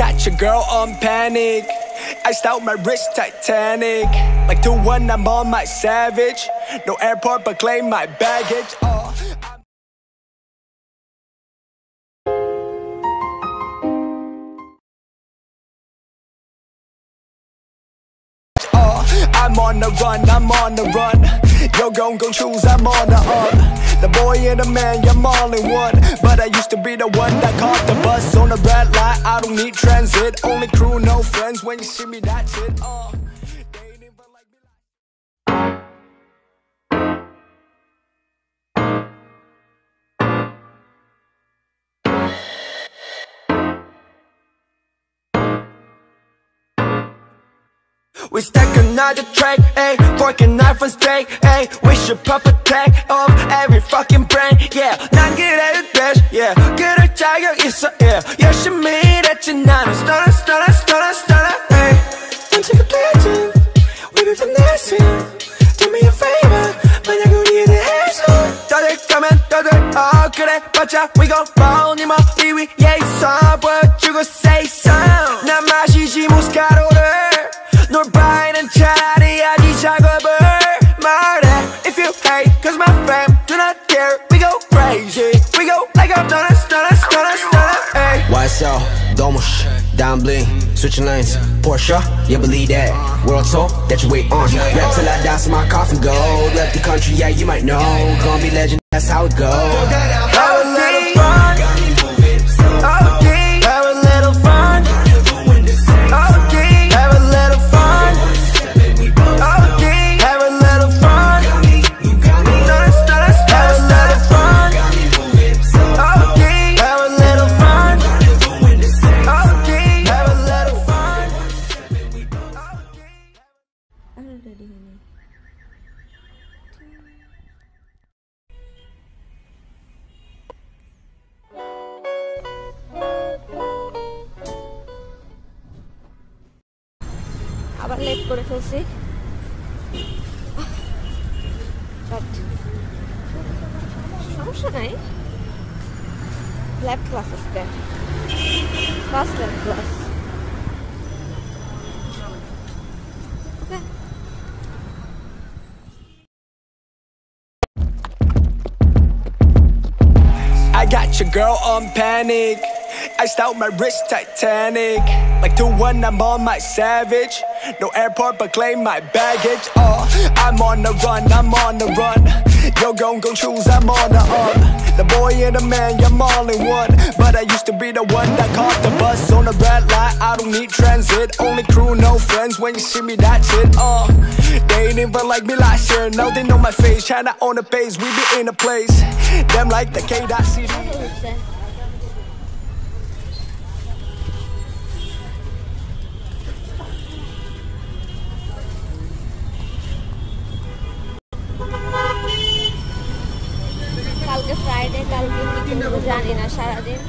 got your girl on panic. Iced out my wrist, Titanic. Like 2 1, I'm on my savage. No airport, but claim my baggage. Oh, I'm- Oh, on the run, I'm on the run. Yo, gon' gon' choose, I'm on the up. The boy and the man, I'm all in one. But I used to be the one that caught the bus On a red light, I don't need transit Only crew, no friends, when you see me, that's it. Uh. We stack another track, ayy. Fucking knife on steak, ayy. We should pop a tag of every fucking brand, yeah. Yeah 그럴 자격 있어, yeah 열심히 일했지 나는 stunner, stunner, stunner, stunner, ayy 던지고 깨진 We be finessing Do me a favor 만약 우리에 대해서 떠들 거면 떠들 어 그래 맞아 We gon' roll 네 머리 위에 있어 보여주고 say some 난 마시지 모스카로를 널 바에는 차라리 하지 작업을 말해 If you hate cause my fam do not care We go crazy YSL, Domus, Down Bling, switching lanes, Porsche, yeah believe that. World tour that you wait on. Rap till I die, so my coffin go. Left the country, yeah you might know. Gonna be legend, that's how it go. আবার late করে ফেলছি But সমস্যা নাই lab class আজকে first lab class okay I got your girl on panic. Iced out my wrist, Titanic. Like 2 1, I'm on my savage. No airport, but claim my baggage. Oh, I'm on the run, I'm on the run. Yo, gon' gon' choose, I'm on the up. The boy and the man, I'm all in one. But I used to be the one that caught the bus on the red light. I don't need transit, only crew, no friends. When you see me, that's it. Uh, they ain't even like me last year. No, they know my face. China on the base, we be in a place. Them like the K কালকে Friday কালকে কি করবো জানি না সারাদিন